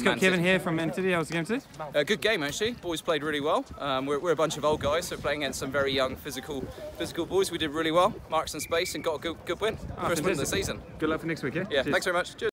Just got Kevin here from Man Titty. How was the game today? A good game actually. Boys played really well. Um, we're, we're, a bunch of old guys, so playing against some very young, physical, physical boys. We did really well. Marked some space and got a good, good win. Oh, First win of the season. Good luck for next week, yeah? Yeah. Cheers. Thanks very much. Cheers.